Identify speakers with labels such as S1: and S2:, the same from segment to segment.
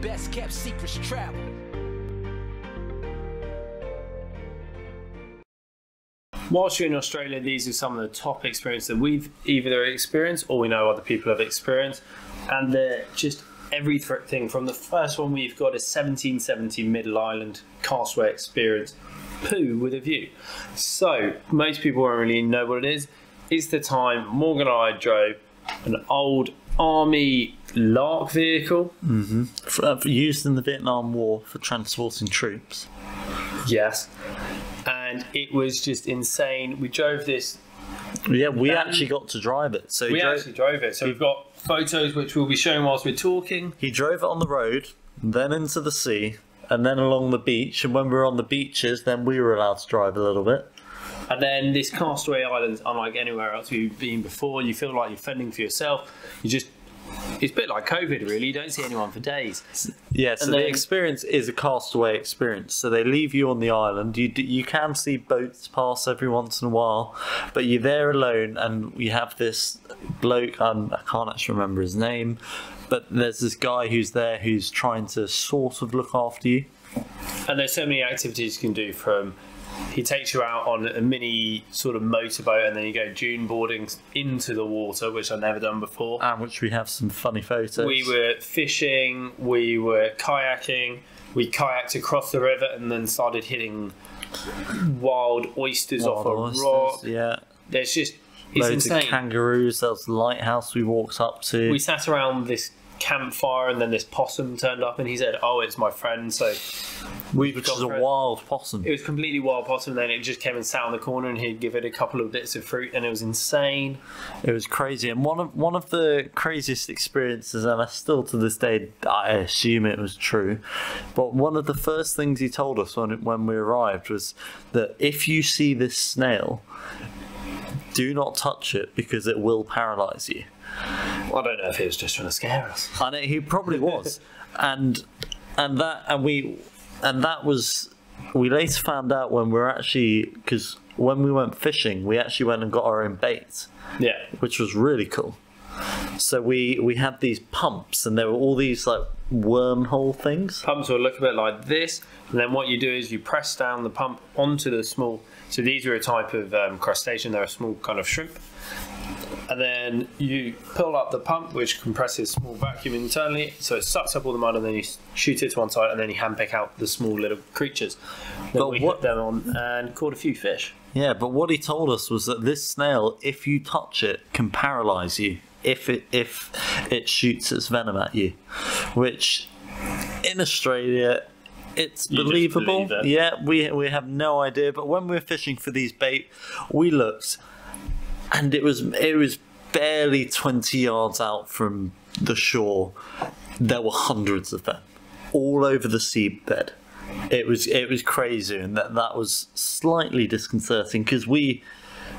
S1: best kept secrets travel.
S2: Whilst you're in Australia, these are some of the top experiences that we've either experienced or we know other people have experienced, and they're just everything from the first one we've got is 1770 Middle Island Castaway Experience, Poo with a view. So most people won't really know what it is. It's the time Morgan and I drove an old army LARC vehicle.
S3: For, uh, used in the Vietnam War for transporting troops.
S2: Yes. And it was just insane. We drove this
S3: Yeah, we
S2: That-
S3: actually got to drive it. So
S2: We
S3: drove,
S2: actually drove it. So we've got photos which we'll be showing whilst we're talking.
S3: he drove it on the road, then into the sea, and then along the beach. And when we were on the beaches, then we were allowed to drive a little bit.
S2: And then this Castaway Island, unlike anywhere else we've been before, you feel like you're fending for yourself. You just, it's a bit like COVID, really. You don't see anyone for days.
S3: Yeah, so
S2: And
S3: the
S2: then-
S3: experience is a castaway experience. So they leave you on the island. You you can see boats pass every once in a while, but you're there alone, and you have this bloke. Um, I can't actually remember his name, but there's this guy who's there who's trying to sort of look after you.
S2: And there's so many activities you can do from, he takes you out on a mini sort of motorboat and then you go dune boarding into the water, which I've never done before.
S3: And which we have some funny photos.
S2: We were fishing, we were kayaking, we kayaked across the river and then started hitting wild oysters
S3: Wild
S2: off a
S3: oysters,
S2: rock.
S3: Yeah,
S2: There's just it's
S3: loads
S2: insane.
S3: of kangaroos. There was the lighthouse we walked up to.
S2: we sat around this campfire and then this possum turned up and he said, "Oh, it's my friend." So
S3: which is a wild possum.
S2: it was completely wild possum. Then it just came and sat on the corner and he'd give it a couple of bits of fruit and it was insane.
S3: It was crazy, and one of one of the craziest experiences, and I still to this day I assume it was true. But one of the first things he told us when when we arrived was that if you see this snail, do not touch it because it will paralyze you.
S2: I don't know if he was just trying to scare us.
S3: And it, he probably was, and and that and we and that was we later found out when we were actually because when we went fishing, we actually went and got our own bait
S2: Yeah,
S3: which was really cool. So we we had these pumps, and there were all these like wormhole things.
S2: pumps will look a bit like this, and then what you do is you press down the pump onto the small. So these are a type of um, crustacean; they're a small kind of shrimp. And then you pull up the pump, which compresses small vacuum internally, so it sucks up all the mud, and then you shoot it to one side, and then you handpick out the small little creatures. Then
S3: But
S2: we
S3: what-
S2: hit them on and caught a few fish.
S3: Yeah, but what he told us was that this snail, if you touch it, can paralyze you if it if it shoots its venom at you, which in Australia. It's
S2: You
S3: believable.
S2: believe it.
S3: Yeah, we we have no idea. But when we were fishing for these bait, we looked, and it was it was barely twenty yards out from the shore. There were hundreds of them, all over the seabed. It was it was crazy, and that that was slightly disconcerting because we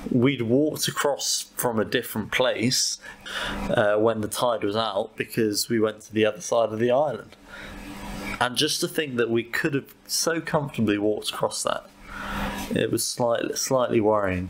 S3: we'd walked across from a different place uh, when the tide was out because we went to the other side of the island. And just to think that we could have so comfortably walked across that, it was slightly slightly worrying.